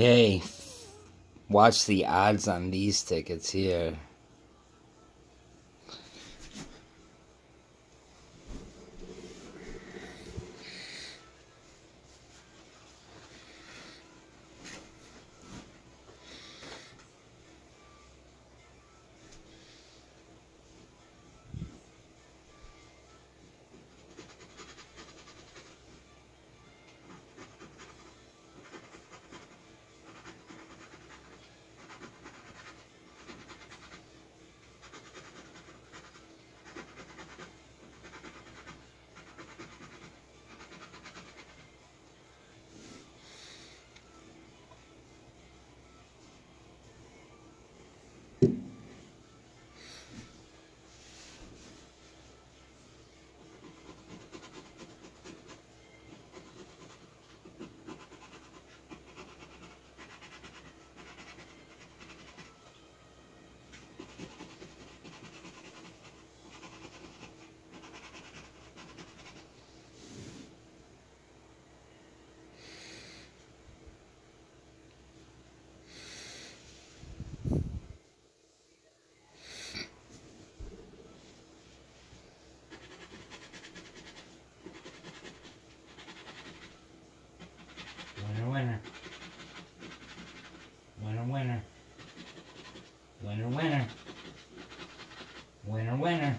Okay, watch the odds on these tickets here. winner.